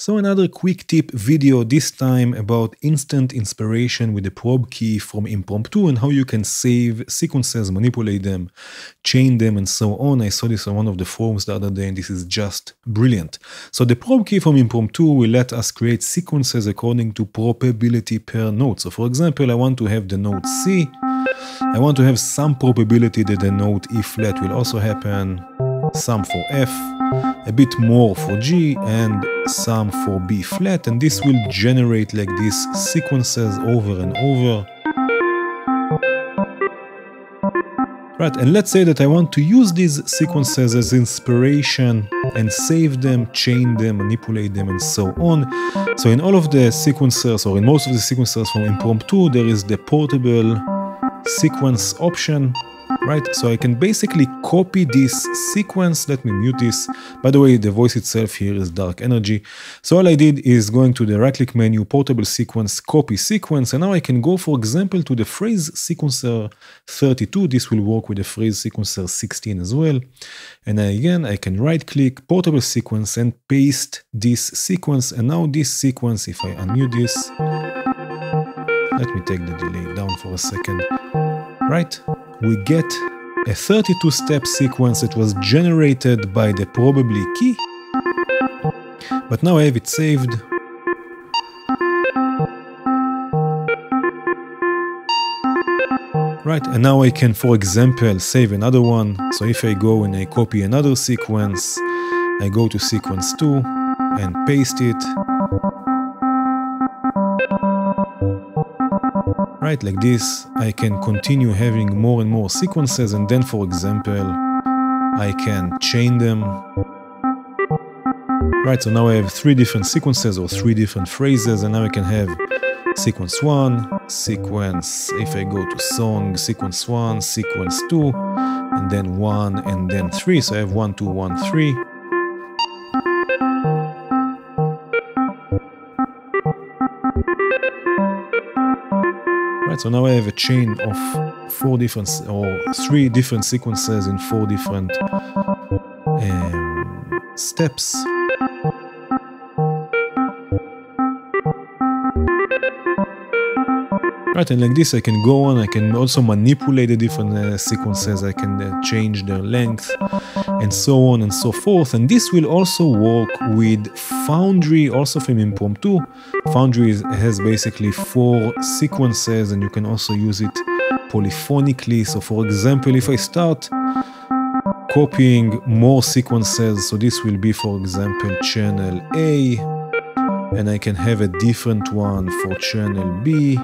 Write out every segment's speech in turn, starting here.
So another quick tip video, this time about instant inspiration with the Prob-Key from Impromptu and how you can save sequences, manipulate them, chain them and so on. I saw this on one of the forums the other day and this is just brilliant. So the Prob-Key from Impromptu will let us create sequences according to probability per note. So for example, I want to have the note C. I want to have some probability that the note E flat will also happen, some for F, a bit more for G and some for B flat and this will generate like these sequences over and over. Right, and let's say that I want to use these sequences as inspiration and save them, chain them, manipulate them, and so on. So in all of the sequencers, or in most of the sequencers from Impromptu, there is the portable sequence option right? So I can basically copy this sequence. Let me mute this. By the way, the voice itself here is dark energy. So all I did is going to the right click menu, portable sequence, copy sequence. And now I can go, for example, to the phrase sequencer 32. This will work with the phrase sequencer 16 as well. And again, I can right click portable sequence and paste this sequence. And now this sequence, if I unmute this, let me take the delay down for a second. Right? We get a 32 step sequence that was generated by the probably key. But now I have it saved. Right, and now I can, for example, save another one. So if I go and I copy another sequence, I go to sequence 2 and paste it right like this I can continue having more and more sequences and then for example I can chain them. Right so now I have three different sequences or three different phrases and now I can have sequence 1 sequence if I go to song sequence 1 sequence 2 and then 1 and then 3 so I have 1 2 1 3 Right, so now I have a chain of four different or three different sequences in four different um, steps. Right, and like this I can go on, I can also manipulate the different uh, sequences, I can uh, change their length, and so on and so forth. And this will also work with Foundry, also from Impromptu. Foundry has basically four sequences, and you can also use it polyphonically. So for example, if I start copying more sequences, so this will be, for example, channel A, and I can have a different one for channel B,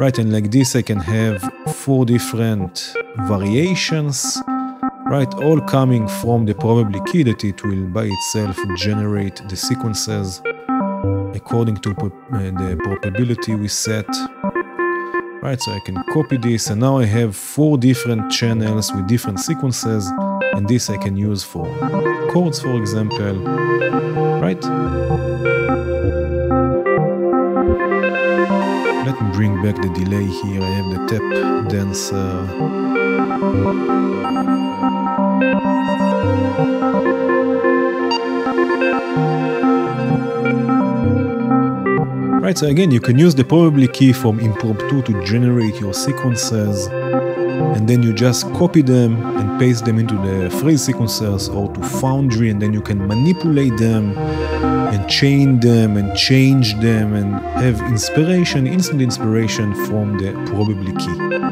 right? And like this, I can have four different variations, right? All coming from the probably key that it will by itself generate the sequences according to uh, the probability we set. Right, so I can copy this and now I have four different channels with different sequences and this I can use for chords for example, right? Bring back the delay here. I have the tap dancer. So again, you can use the Prob-Key from Impromptu to generate your sequences and then you just copy them and paste them into the phrase sequencers or to Foundry and then you can manipulate them and chain them and change them and have inspiration, instant inspiration from the Prob-Key.